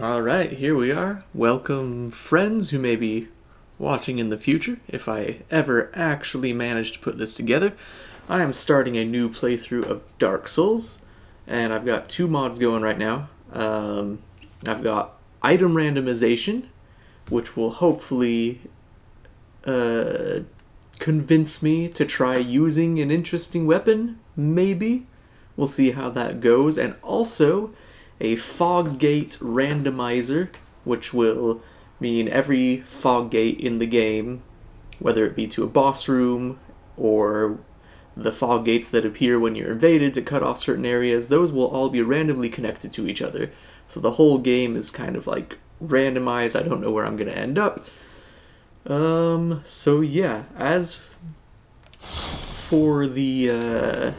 All right, here we are. Welcome, friends who may be watching in the future, if I ever actually manage to put this together. I am starting a new playthrough of Dark Souls, and I've got two mods going right now. Um, I've got item randomization, which will hopefully uh, convince me to try using an interesting weapon, maybe. We'll see how that goes. And also a fog gate randomizer, which will mean every fog gate in the game, whether it be to a boss room or the fog gates that appear when you're invaded to cut off certain areas, those will all be randomly connected to each other. So the whole game is kind of like randomized. I don't know where I'm going to end up. Um, so yeah, as for the, uh,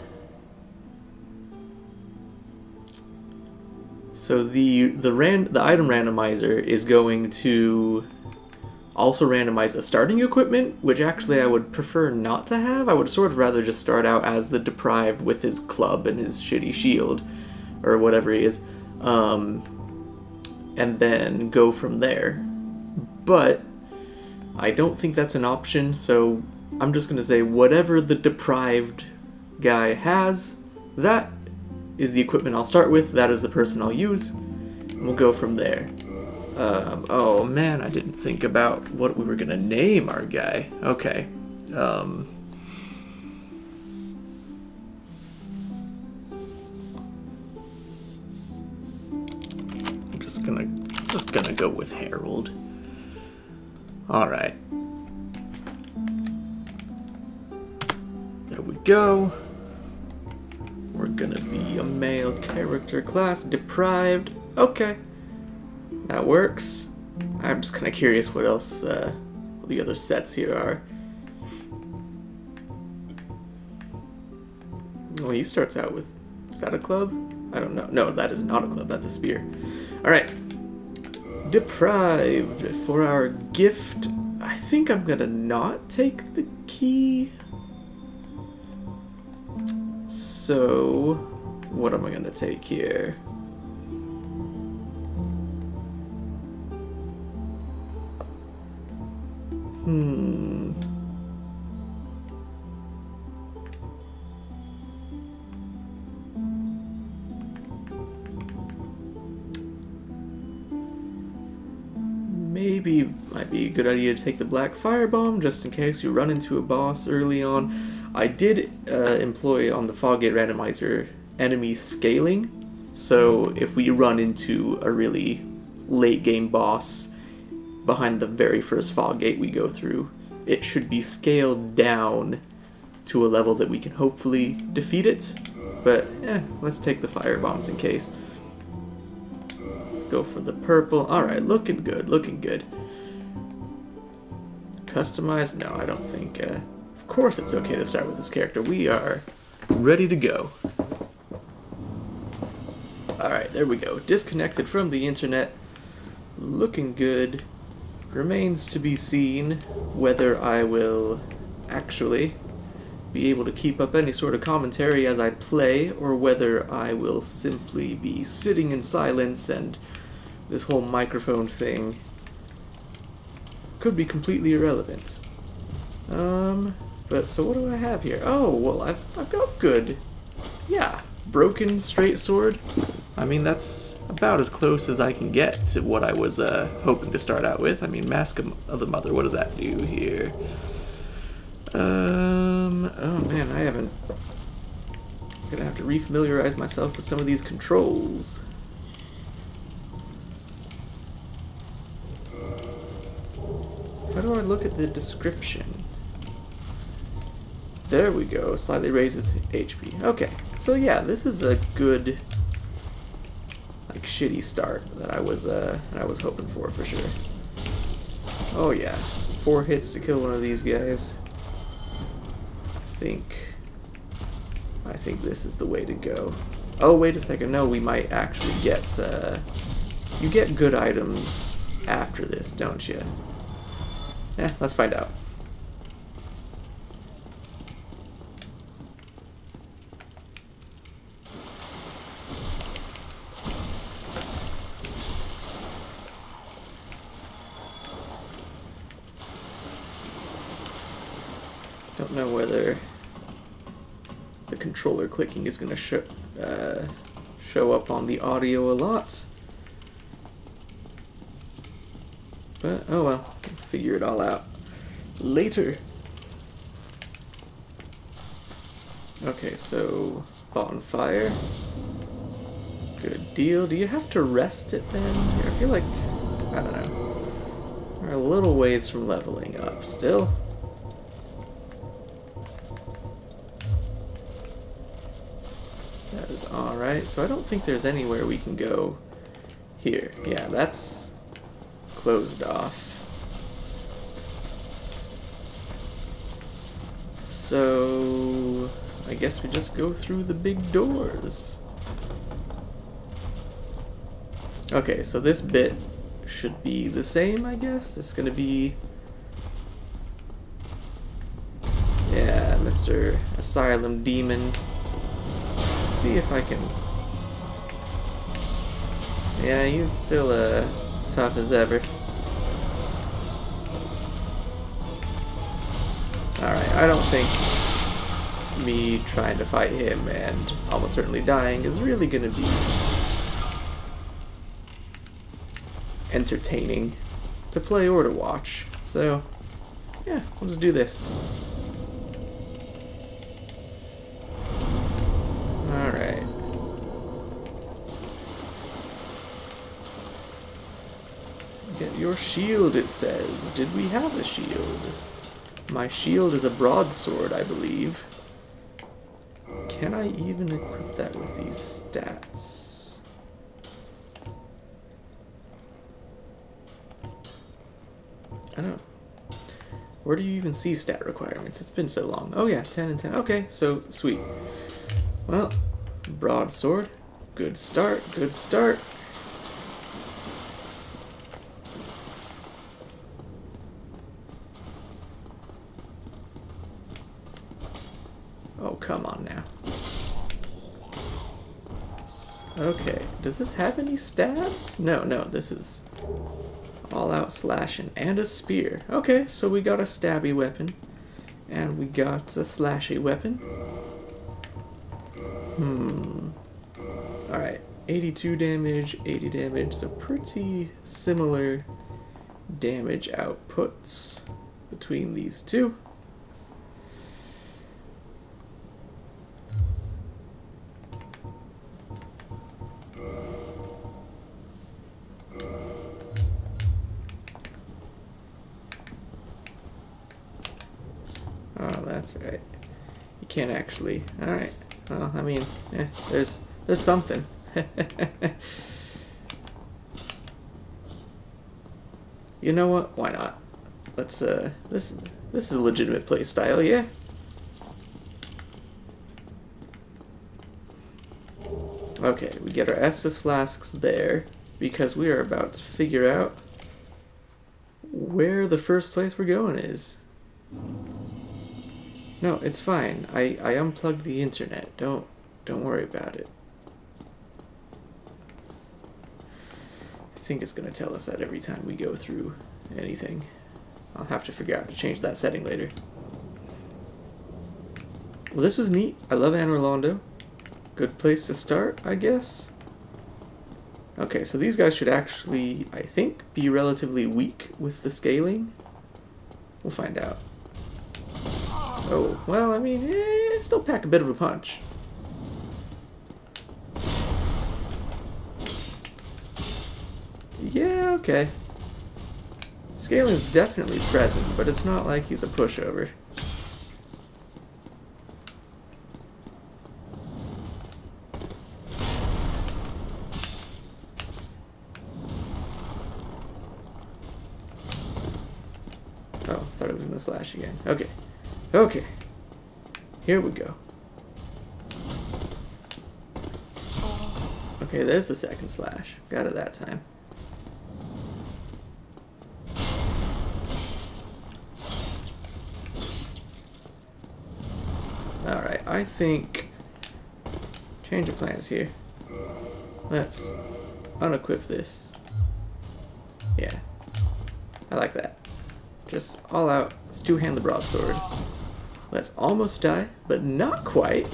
so the, the ran, the item randomizer is going to also randomize the starting equipment, which actually I would prefer not to have. I would sort of rather just start out as the deprived with his club and his shitty shield, or whatever he is, um, and then go from there. But I don't think that's an option, so I'm just gonna say whatever the deprived guy has, that is the equipment I'll start with, that is the person I'll use, and we'll go from there. Um, oh man, I didn't think about what we were gonna name our guy. Okay. Um, I'm just gonna just gonna go with Harold. All right. There we go. We're gonna a male character class, deprived. Okay. That works. I'm just kind of curious what else uh, what the other sets here are. Well, he starts out with. Is that a club? I don't know. No, that is not a club. That's a spear. All right. Deprived for our gift. I think I'm gonna not take the key. So, what am I gonna take here? Hmm. Maybe might be a good idea to take the black firebomb just in case you run into a boss early on. I did uh, employ on the Foggate randomizer enemy scaling, so if we run into a really late game boss behind the very first fog gate we go through, it should be scaled down to a level that we can hopefully defeat it. But eh, let's take the fire bombs in case. Let's go for the purple. Alright, looking good, looking good. Customize? No, I don't think. Uh, of course it's okay to start with this character. We are ready to go. Alright, there we go. Disconnected from the internet. Looking good. Remains to be seen whether I will actually be able to keep up any sort of commentary as I play, or whether I will simply be sitting in silence and this whole microphone thing could be completely irrelevant. Um, but so what do I have here? Oh, well, I've, I've got good. Yeah, broken straight sword. I mean, that's about as close as I can get to what I was uh, hoping to start out with. I mean, Mask of the Mother, what does that do here? Um, oh man, I haven't... I'm gonna have to refamiliarize myself with some of these controls. How do I look at the description? There we go, slightly raises HP. Okay, so yeah, this is a good like shitty start that I was uh I was hoping for for sure. Oh yeah, four hits to kill one of these guys. I think I think this is the way to go. Oh wait a second, no, we might actually get uh you get good items after this, don't you? Yeah, let's find out. Don't know whether the is going to show, uh, show up on the audio a lot. But, oh well, figure it all out later. Okay, so bonfire. Good deal. Do you have to rest it then? I feel like, I don't know. We're a little ways from leveling up still. Alright. So I don't think there's anywhere we can go here. Yeah, that's closed off. So I guess we just go through the big doors. Okay, so this bit should be the same, I guess. It's gonna be... Yeah, Mr. Asylum Demon. See if I can... Yeah, he's still uh, tough as ever. Alright, I don't think me trying to fight him and almost certainly dying is really gonna be entertaining to play or to watch. So, yeah, we'll just do this. Alright. Get your shield, it says. Did we have a shield? My shield is a broadsword, I believe. Can I even equip that with these stats? I don't Where do you even see stat requirements? It's been so long. Oh yeah, 10 and 10. Okay, so sweet. Well, broadsword. Good start, good start. Oh, come on now. Okay, does this have any stabs? No, no, this is all out slashing and a spear. Okay, so we got a stabby weapon and we got a slashy weapon. Hmm. Alright, 82 damage, 80 damage, so pretty similar damage outputs between these two. Actually. All right. Well, I mean, eh, there's there's something. you know what? Why not? Let's uh this this is a legitimate play style, yeah. Okay, we get our Estus flasks there because we are about to figure out where the first place we're going is. No, it's fine. I, I unplugged the internet. Don't don't worry about it. I think it's gonna tell us that every time we go through anything. I'll have to figure out to change that setting later. Well, this was neat. I love Anor Londo. Good place to start, I guess. Okay, so these guys should actually, I think, be relatively weak with the scaling. We'll find out. Oh, well, I mean, eh, still pack a bit of a punch. Yeah, okay. Scaling is definitely present, but it's not like he's a pushover. Oh, thought it was gonna slash again. Okay. Okay. Here we go. Okay, there's the second slash. Got it that time. Alright, I think... Change of plans here. Let's unequip this. Yeah. I like that. Just all out. Let's two-hand the broadsword. Let's almost die, but not quite.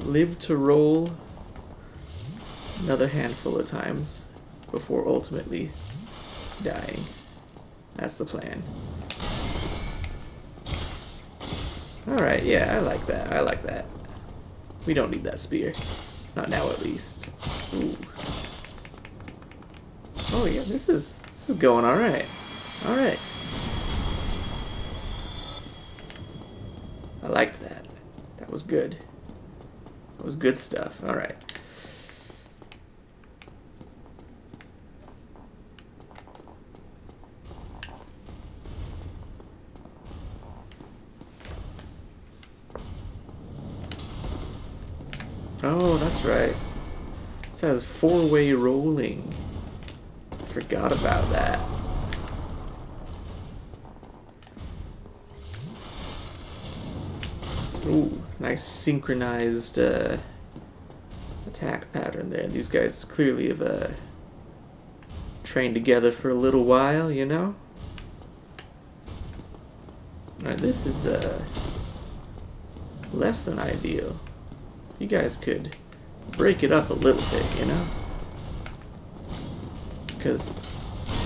Live to roll another handful of times before ultimately dying. That's the plan. Alright, yeah, I like that. I like that. We don't need that spear. Not now, at least. Ooh. Oh, yeah, this is, this is going alright. Alright. I liked that. That was good. That was good stuff. Alright. Oh, that's right. It says four-way rolling. Forgot about that. Ooh, nice synchronized uh, attack pattern there. These guys clearly have uh, trained together for a little while, you know? Alright, this is uh, less than ideal. You guys could break it up a little bit, you know? Because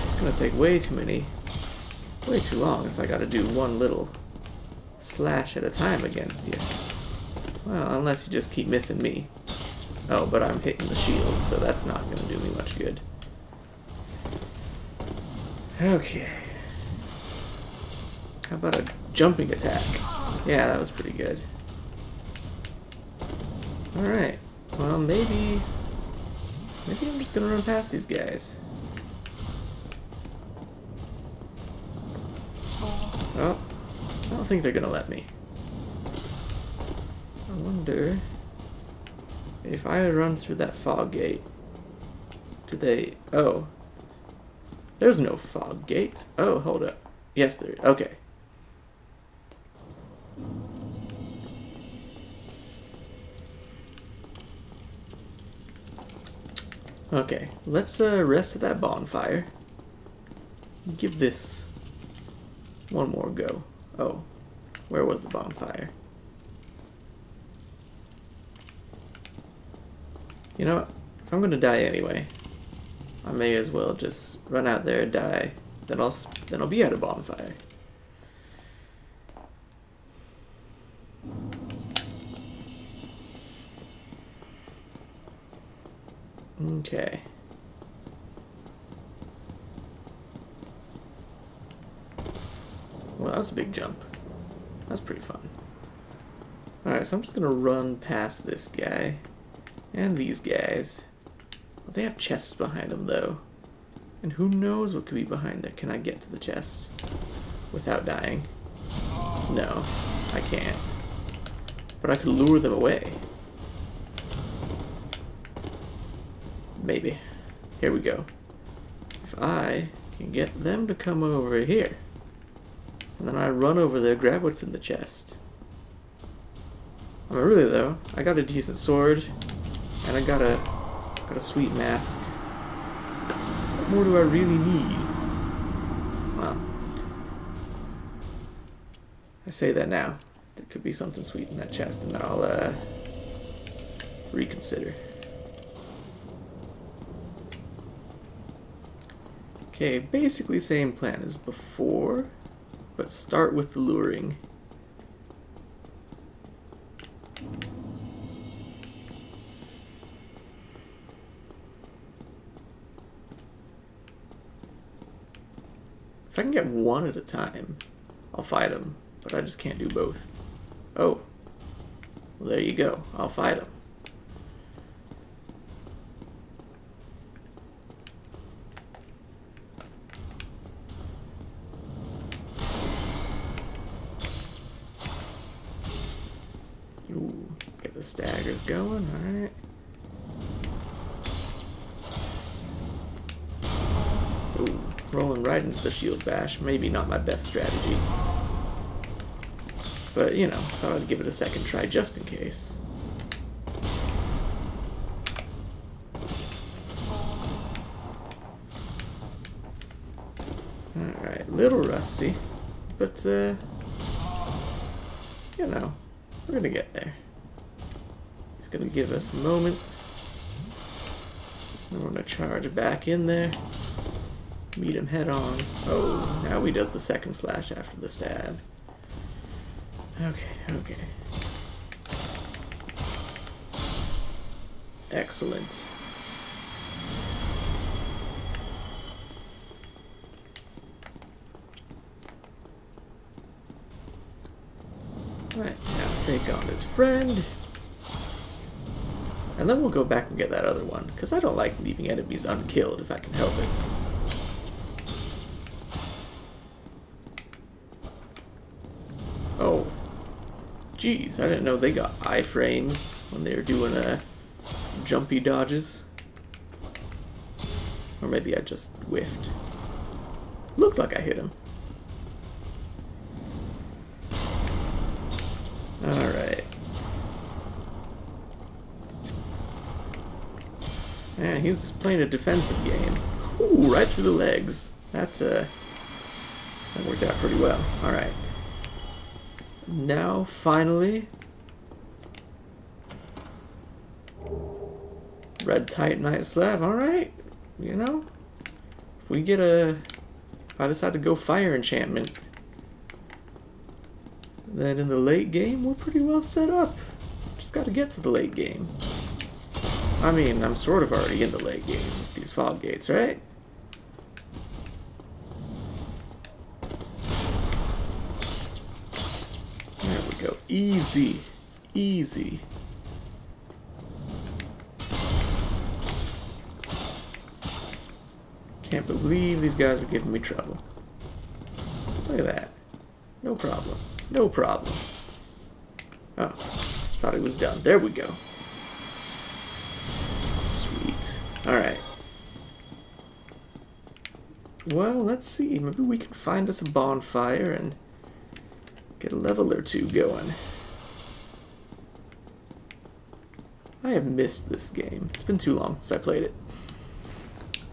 it's going to take way too many, way too long if I got to do one little slash at a time against you. Well, unless you just keep missing me. Oh, but I'm hitting the shield, so that's not going to do me much good. Okay. How about a jumping attack? Yeah, that was pretty good. Alright. Well, maybe... Maybe I'm just gonna run past these guys. Oh. I don't think they're gonna let me. I wonder... If I run through that fog gate... Do they... Oh. There's no fog gate. Oh, hold up. Yes, there... Okay. Okay, let's uh, rest at that bonfire. Give this one more go. Oh, where was the bonfire? You know what? If I'm gonna die anyway, I may as well just run out there and die. Then I'll then I'll be at a bonfire. Okay. Well, that's a big jump. That's pretty fun. Alright, so I'm just gonna run past this guy. And these guys. Well, they have chests behind them, though. And who knows what could be behind there. Can I get to the chest without dying? No, I can't. But I could lure them away. Maybe. Here we go. If I can get them to come over here, and then I run over there, grab what's in the chest. I mean, really though, I got a decent sword, and I got a got a sweet mask. What more do I really need? Well, I say that now. There could be something sweet in that chest, and then I'll uh, reconsider. Okay, basically same plan as before, but start with the luring. If I can get one at a time, I'll fight him, but I just can't do both. Oh, well there you go, I'll fight him. Ooh, get the staggers going, alright. Ooh, rolling right into the shield bash. Maybe not my best strategy. But, you know, thought I'd give it a second try just in case. Alright, little rusty, but uh, you know, we're gonna get there. He's gonna give us a moment. I'm gonna charge back in there. Meet him head on. Oh, now he does the second slash after the stab. Okay, okay. Excellent. Alright, now take on his friend. And then we'll go back and get that other one, because I don't like leaving enemies unkilled if I can help it. Oh. Jeez, I didn't know they got iframes when they were doing uh, jumpy dodges. Or maybe I just whiffed. Looks like I hit him. Alright. Man, he's playing a defensive game. Ooh, right through the legs. That, uh, that worked out pretty well. Alright. Now, finally... Red Titanite slab, alright. You know? If we get a... If I decide to go fire enchantment, then in the late game, we're pretty well set up. Just gotta get to the late game. I mean, I'm sort of already in the late game with these fog gates, right? Go. Easy. Easy. Can't believe these guys are giving me trouble. Look at that. No problem. No problem. Oh, thought it was done. There we go. Sweet. Alright. Well, let's see. Maybe we can find us a bonfire and get a level or two going. I have missed this game. It's been too long since I played it.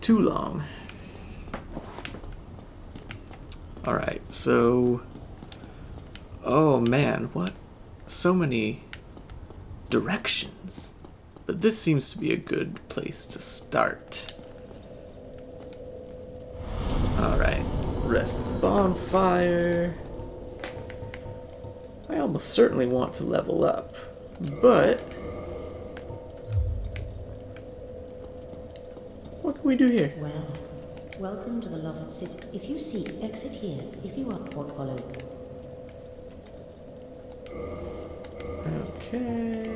Too long. Alright, so... Oh man, what? So many directions. But this seems to be a good place to start. Alright, rest of the bonfire. Almost certainly want to level up, but... What can we do here? Well, welcome to the Lost City. If you seek, exit here. If you are what follows. Okay.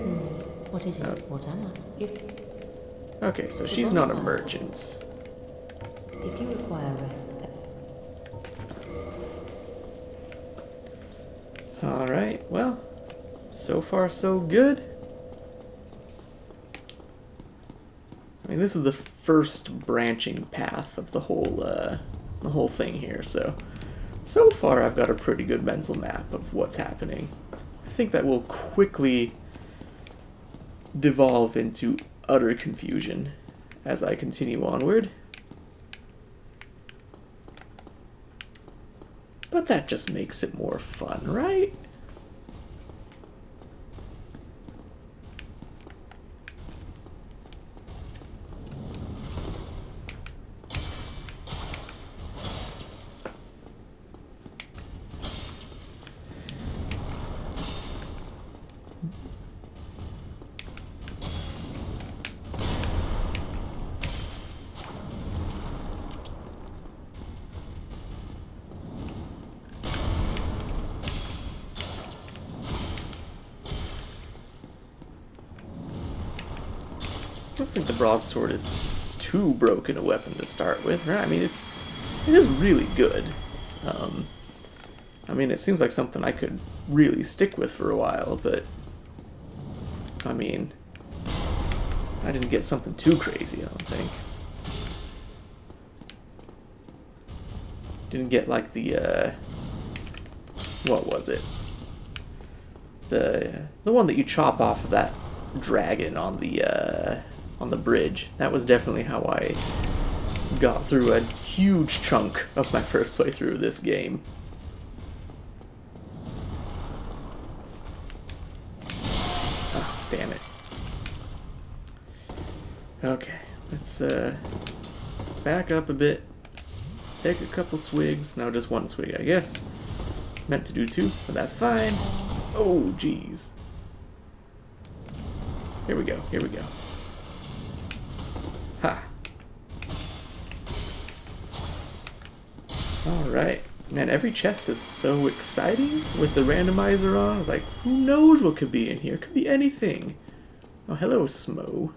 What is it? Oh. What am I? If Okay, so she's not a merchant. if you require well, so far so good. I mean, this is the first branching path of the whole, uh, the whole thing here, so... So far I've got a pretty good mental map of what's happening. I think that will quickly devolve into utter confusion as I continue onward. But that just makes it more fun, right? Broadsword is too broken a weapon to start with, right? I mean, it's it is really good. Um, I mean, it seems like something I could really stick with for a while, but I mean, I didn't get something too crazy. I don't think. Didn't get like the uh, what was it? The the one that you chop off of that dragon on the uh, on the bridge. That was definitely how I got through a huge chunk of my first playthrough of this game. Oh, damn it. Okay, let's uh, back up a bit. Take a couple swigs. No, just one swig, I guess. Meant to do two, but that's fine. Oh, jeez. Here we go, here we go. Alright. Man, every chest is so exciting with the randomizer on. It's like, who knows what could be in here? It Could be anything. Oh, hello, Smo.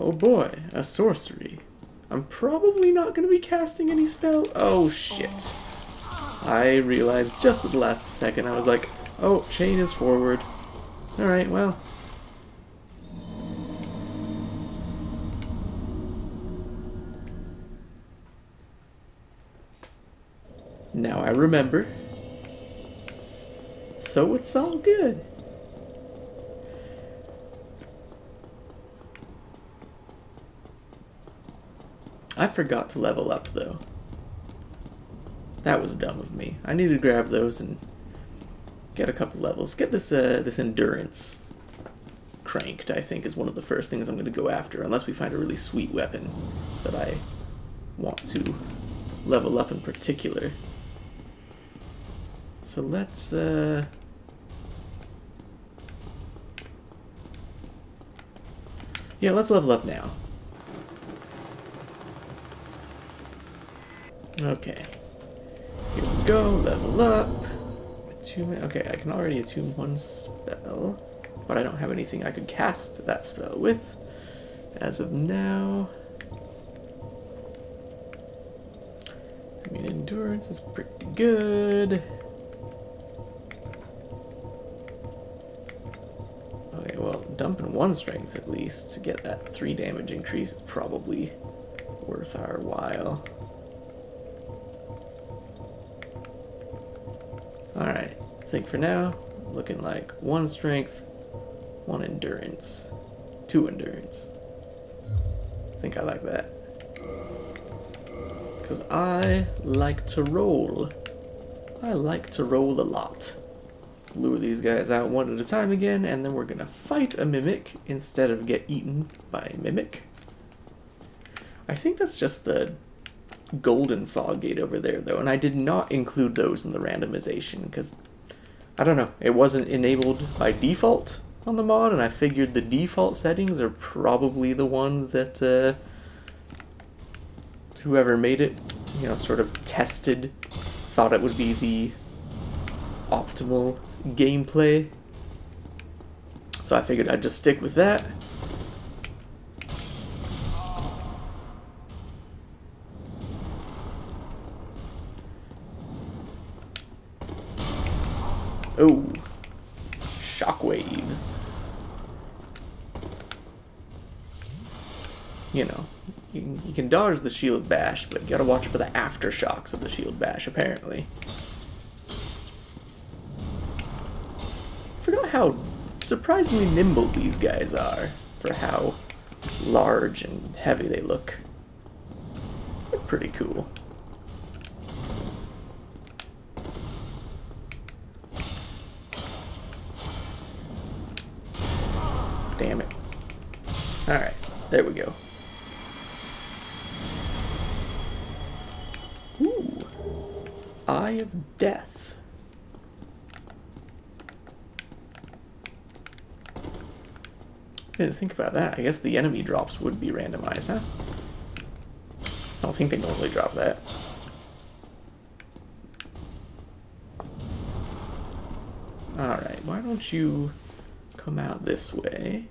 Oh boy, a sorcery. I'm probably not going to be casting any spells. Oh shit. I realized just at the last second, I was like, oh, chain is forward. Alright, well. I remember. So it's all good. I forgot to level up though. That was dumb of me. I need to grab those and get a couple levels. Get this uh, this endurance cranked, I think, is one of the first things I'm going to go after, unless we find a really sweet weapon that I want to level up in particular. So let's, uh... Yeah, let's level up now. Okay. Here we go, level up. Attune, okay, I can already attune one spell, but I don't have anything I could cast that spell with as of now. I mean, endurance is pretty good. Dumping one strength at least to get that three damage increase is probably worth our while. Alright, I think for now, looking like one strength, one endurance, two endurance. I think I like that. Because I like to roll. I like to roll a lot. Lure these guys out one at a time again, and then we're gonna fight a Mimic instead of get eaten by a Mimic. I think that's just the golden fog gate over there though and I did not include those in the randomization because I don't know it wasn't enabled by default on the mod and I figured the default settings are probably the ones that uh, whoever made it you know sort of tested thought it would be the optimal gameplay so I figured I'd just stick with that Oh. Shockwaves. You know, you can, dodge the shield bash, but you gotta watch for the aftershocks of the shield bash, apparently. Forgot how surprisingly nimble these guys are for how large and heavy they look. They're pretty cool. Damn it. Alright, there we go. Ooh. Eye of Death. Didn't think about that. I guess the enemy drops would be randomized, huh? I don't think they normally drop that. Alright, why don't you come out this way.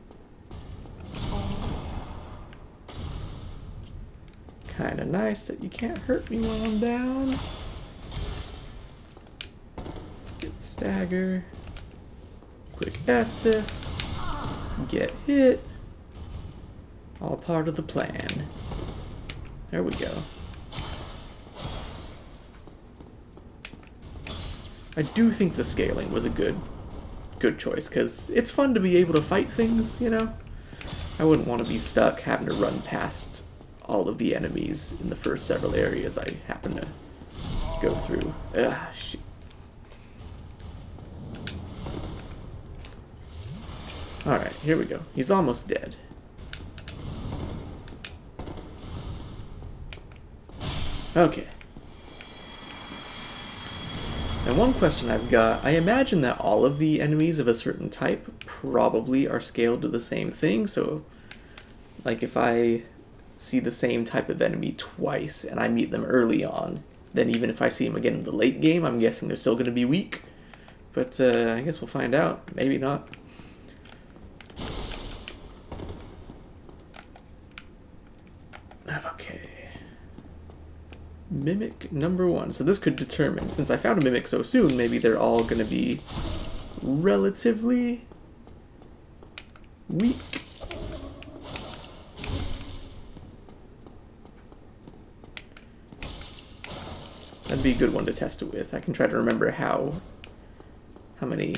Kinda nice that you can't hurt me while I'm down. Get stagger. Quick Estus. Get hit. All part of the plan. There we go. I do think the scaling was a good good choice, because it's fun to be able to fight things, you know? I wouldn't want to be stuck having to run past all of the enemies in the first several areas I happen to go through. Ugh, shit. Alright, here we go. He's almost dead. Okay. Now one question I've got, I imagine that all of the enemies of a certain type probably are scaled to the same thing, so like if I see the same type of enemy twice and I meet them early on, then even if I see them again in the late game, I'm guessing they're still going to be weak. But uh, I guess we'll find out. Maybe not. Okay. Mimic number one. So this could determine, since I found a Mimic so soon, maybe they're all going to be relatively weak. That'd be a good one to test it with. I can try to remember how how many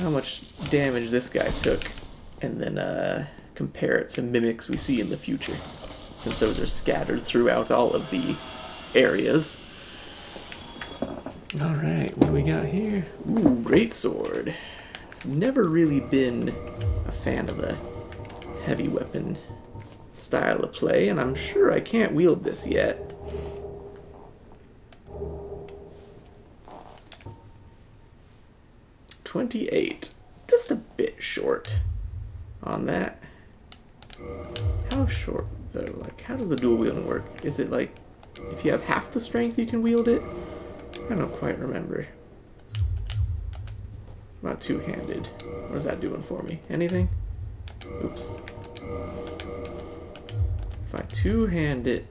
how much damage this guy took and then uh, compare it to mimics we see in the future since those are scattered throughout all of the areas. Alright, what do we got here? Ooh, great sword. Never really been a fan of the heavy weapon style of play, and I'm sure I can't wield this yet. Twenty-eight. Just a bit short on that. How short though? Like, how does the dual wielding work? Is it like if you have half the strength you can wield it? I don't quite remember. Not two-handed. What is that doing for me? Anything? Oops. If I two-hand it,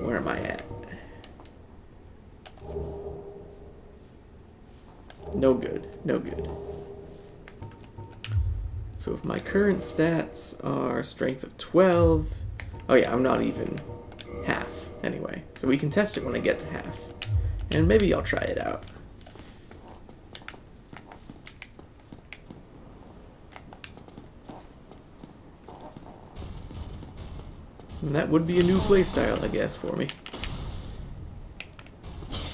where am I at? No good. No good. So if my current stats are strength of 12, oh yeah, I'm not even half anyway. So we can test it when I get to half. And maybe I'll try it out. And that would be a new playstyle, I guess, for me.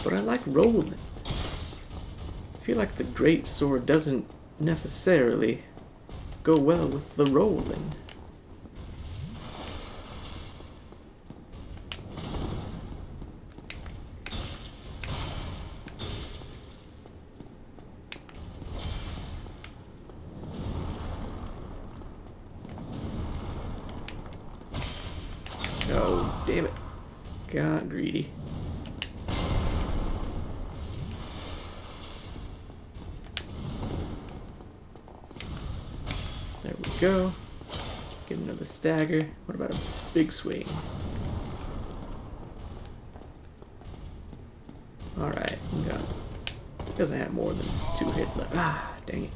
But I like rolling. I feel like the great sword doesn't necessarily go well with the rolling. Oh, damn it. Got greedy. There we go. Get another stagger. What about a big swing? Alright, we got. Doesn't have more than two hits left. Ah, dang it.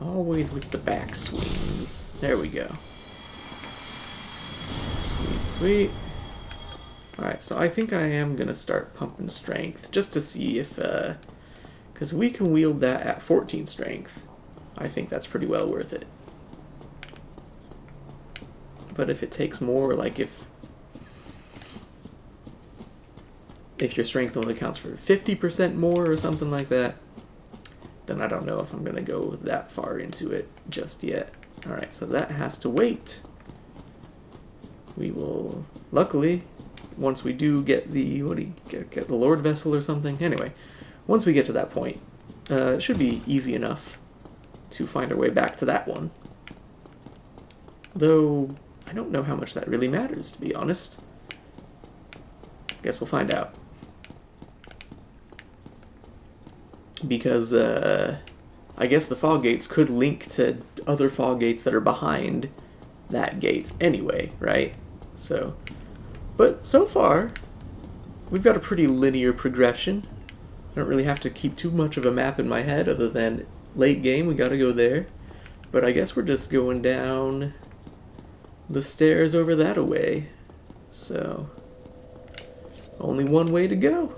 Always with the back swings. There we go. Sweet, sweet. Alright, so I think I am going to start pumping strength just to see if, uh, because we can wield that at 14 strength. I think that's pretty well worth it. But if it takes more, like if if your strength only counts for 50% more or something like that, then I don't know if I'm going to go that far into it just yet. Alright, so that has to wait. We will, luckily, once we do get the, what do you get, get the Lord Vessel or something? Anyway, once we get to that point, uh, it should be easy enough to find our way back to that one. Though, I don't know how much that really matters, to be honest. I guess we'll find out. Because, uh, I guess the fog gates could link to other fog gates that are behind that gate anyway, right? So, but so far, we've got a pretty linear progression. I don't really have to keep too much of a map in my head other than late game, we gotta go there. But I guess we're just going down the stairs over that away. So, only one way to go.